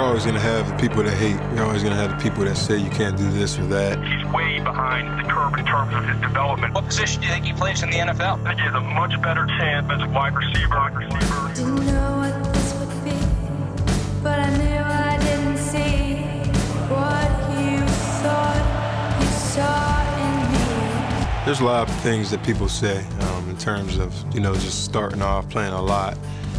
always going to have the people that hate. You're always going to have the people that say you can't do this or that. He's way behind the curve in terms of his development. What position do you think he plays in the NFL? I think he has a much better chance as a wide receiver. Wide receiver. Didn't know what this would be, but I knew I didn't see what you thought you saw in me. There's a lot of things that people say um, in terms of, you know, just starting off playing a lot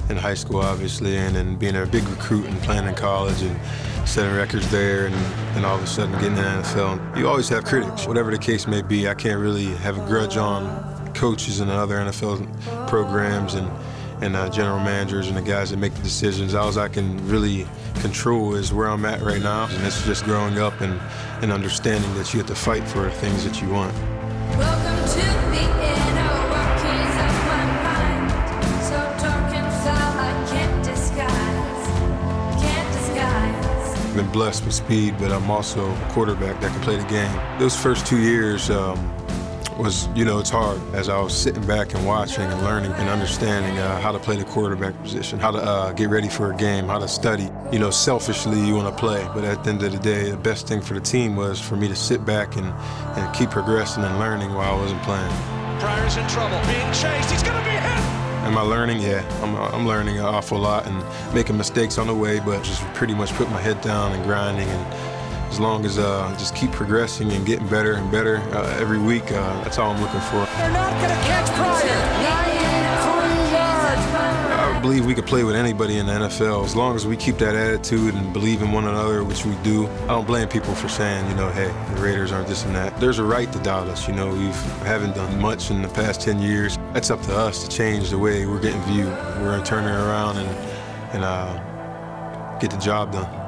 in high school, obviously, and then being a big recruit and playing in college and setting records there and then all of a sudden getting in the NFL. You always have critics, whatever the case may be. I can't really have a grudge on coaches and other NFL programs and, and uh, general managers and the guys that make the decisions. All I can really control is where I'm at right now, and it's just growing up and, and understanding that you have to fight for things that you want. Welcome to the been blessed with speed, but I'm also a quarterback that can play the game. Those first two years um, was, you know, it's hard as I was sitting back and watching and learning and understanding uh, how to play the quarterback position, how to uh, get ready for a game, how to study. You know, selfishly you want to play, but at the end of the day, the best thing for the team was for me to sit back and, and keep progressing and learning while I wasn't playing. Pryor's in trouble, being chased. He's going to be hit. Am I learning? Yeah, I'm, I'm learning an awful lot and making mistakes on the way, but just pretty much put my head down and grinding. And as long as uh, just keep progressing and getting better and better uh, every week, uh, that's all I'm looking for. They're not going to catch Pryor. 93 yards. I believe we could play with anybody in the NFL as long as we keep that attitude and believe in one another, which we do. I don't blame people for saying, you know, hey, the Raiders aren't this and that. There's a right to doubt us. You know, we haven't done much in the past 10 years. That's up to us to change the way we're getting viewed. We're going to turn it around and, and uh, get the job done.